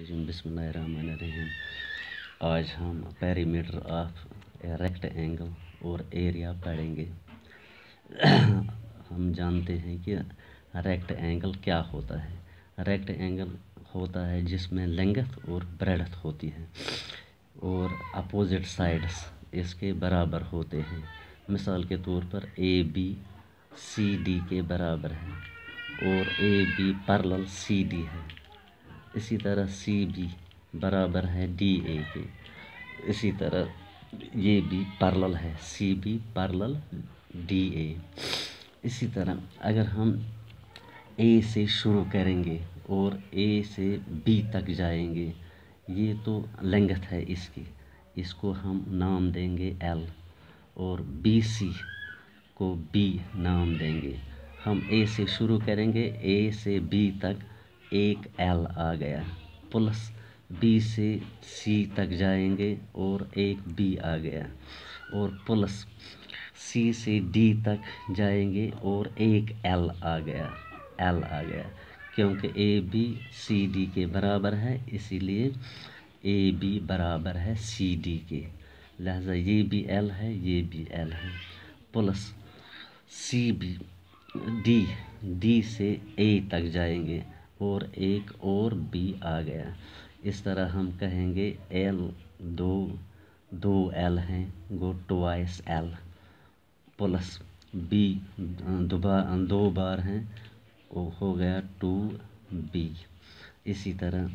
बिस्मिल्लाहिर्रहमानिर्रहीम आज हम पेरीमीटर ऑफ़ रेक्ट एंगल और एरिया पढ़ेंगे। हम जानते हैं कि रेक्ट एंगल क्या होता है। रेक्ट एंगल होता है जिसमें लेंगथ और ब्रेडथ होती है और अपोजिट साइड्स इसके बराबर होते हैं। मिसाल के तौर पर ए बी सी डी के बराबर है और A B parallel C D है। इसी तरह सी बी बराबर है डी ए के। इसी तरह ये भी पैरेलल है। C B parallel D A इसी तरह अगर हम ए से शुरू करेंगे और ए से बी तक जाएँगे, ये तो लेंगथ है इसकी। इसको हम नाम देंगे एल और बी सी को बी नाम देंगे। हम ए से शुरू करेंगे ए से बी तक एक एल आ गया। प्लस बी से सी तक जाएँगे और एक बी आ गया। और प्लस सी से डी तक जाएँगे और एक एल आ गया। एल आ गया। क्योंकि ए बी सी डी के बराबर है, इसीलिए ए बी बराबर है सी डी के। लिहाजा ये भी एल है, ये भी एल है। Plus C B D D से ए तक जाएँगे। और एक और बी आ गया। इस तरह हम कहेंगे एल दो दो एल हैं, go twice L plus B दोबार दो बार हैं, वो हो गया टू बी इसी तरह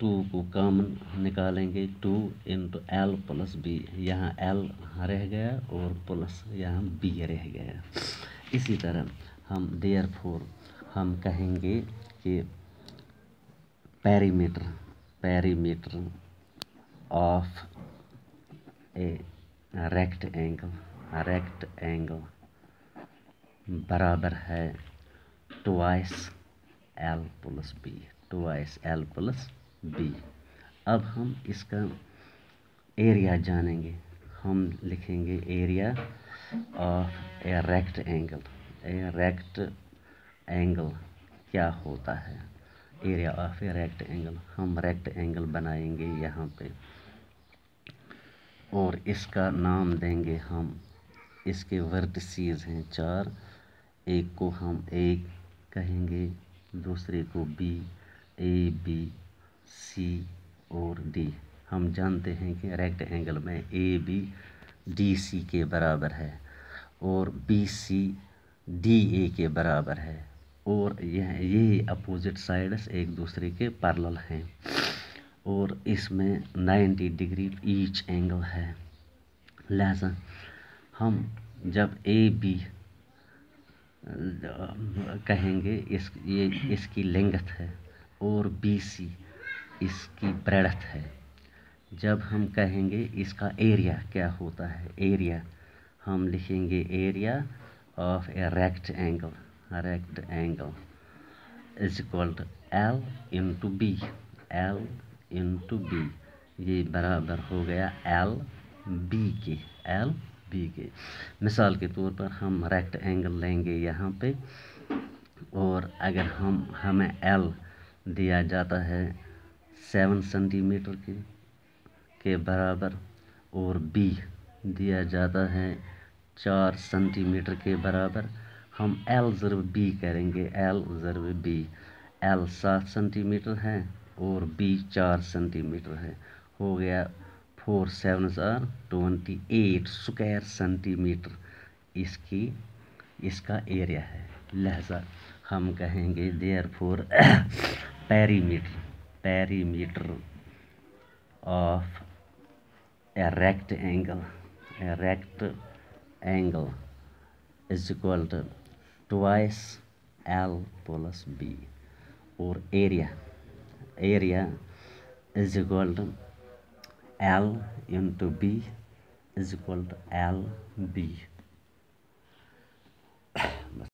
टू को कॉमन निकालेंगे two into L plus B यहाँ एल रह गया और प्लस यहाँ बी रह गया। इसी तरह हम देयर फोर हम कहेंगे कि perimeter perimeter of a rectangle rectangle बराबर है twice L plus B twice L plus B अब हम इसका एरिया जानेंगे। हम लिखेंगे area of a rectangle a rectangle क्या होता है? Area of a rectangle हम रेक्ट एंगल बनाएँगे यहाँ पे। और इसका नाम देंगे हम। इसके वर्टिसीज हैं चार। एक को हम ए कहेंगे, दूसरे को बी ए बी सी और डी हम जानते हैं कि रेक्ट एंगल में ए बी डी सी के बराबर है और बी सी डी ए के बराबर है। और यह, ये अपोजिट साइड्स एक दूसरे के पैरेलल हैं। और इसमें 90 डिग्री ईच एंगल है। लहजा हम जब ए बी कहेंगे इस, ये इसकी लेंगथ है और बी सी इसकी ब्रेडथ है, जब हम कहेंगे इसका एरिया क्या होता है एरिया हम लिखेंगे area of a rectangle rectangle is equal to L into B. L into B. ये बराबर हो गया L B के, L B के। मिसाल के तौर पर हम रेक्ट एंगल लेंगे यहाँ पे और अगर हम, हमें L दिया जाता है सेवन सेंटीमीटर के के बराबर और B दिया जाता है चार सेंटीमीटर के बराबर। हम एल ज़रब बी करेंगे एल ज़रब बी एल सात सेंटीमीटर है और बी चार सेंटीमीटर है। हो गया four seven are twenty eight square centimetre इसकी, इसका एरिया है। लहजा हम कहेंगे therefore perimeter perimeter of a rectangle a rectangle is equal to twice L plus B or area. Area is equal to L into B is equal to L B